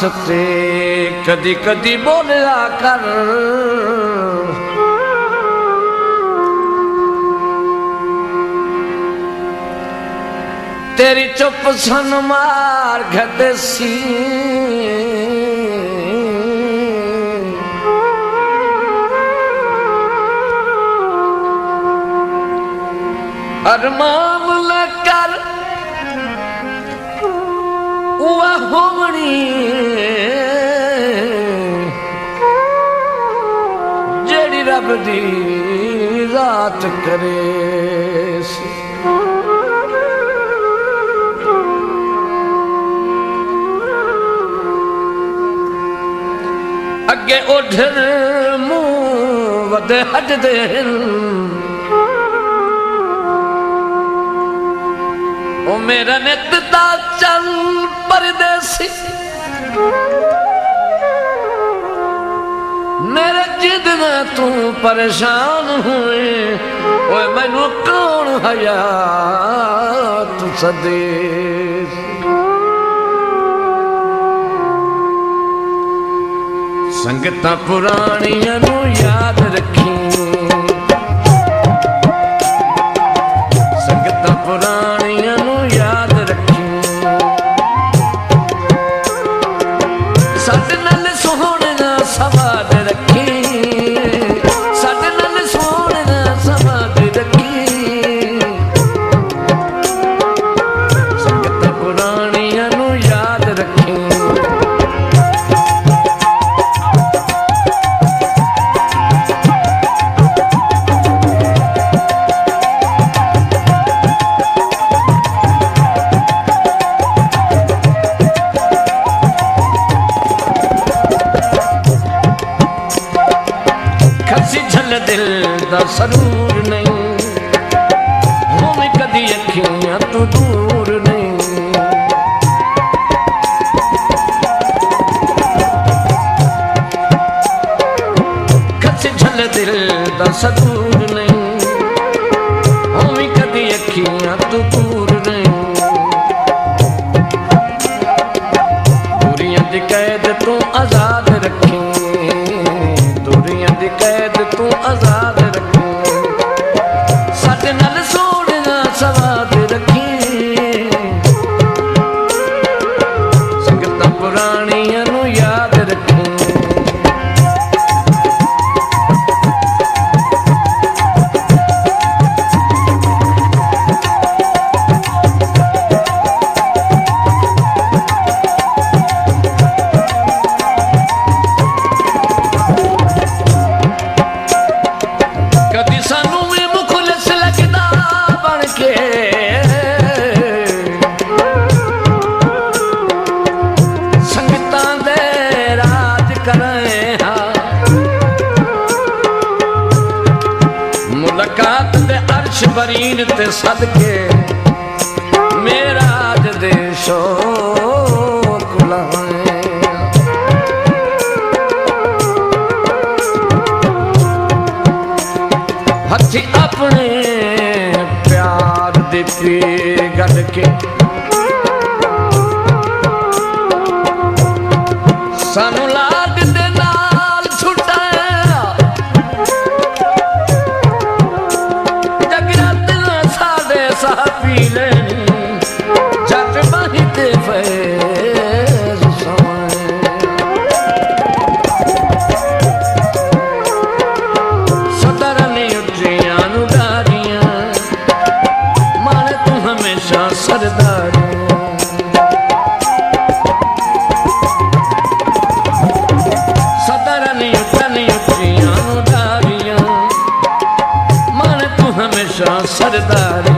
सकते कदी कदी बोलिया कर। तेरी चुप सन मार घदसी अरमान कर उहा होमणी। जहिड़ी रब जी रात करे अगे ओढर मूं वधे हटदे ओ मेरा नित ता चल ਤੂੰ ਪਰੇਸ਼ਾਨ ਹੋਏ ਓਏ ਮੈਨੂੰ ਕੌਣ ਹਯਾ ਤੂੰ ਸਦੇਸ? ਸੰਗਤਾਂ ਪੁਰਾਣੀਆਂ ਨੂੰ ਯਾਦ ਰੱਖੀ। ਖਸੀ ਛਲ ਦਿਲ ਦਾ ਸਰੂਰ ਨਹੀਂ। ਹੋਵੇਂ ਕਦੀ ਅੱਖੀਆਂ ਤੋਂ ਦੂਰ ਨਹੀਂ। ਖਸੀ ਛਲ ਦਿਲ ਦਾ ਸਰੂਰ तू आज़ाद सदके मेरा अज देशो हथी अपने प्यार दे पे गल के सानू ਤਨ ਉੱਚੀਆਂ ਨੂੰ ਦਾਰੀਆਂ ਮਨ ਤੂੰ ਹਮੇਸ਼ਾ ਸਰਦਾਰੀ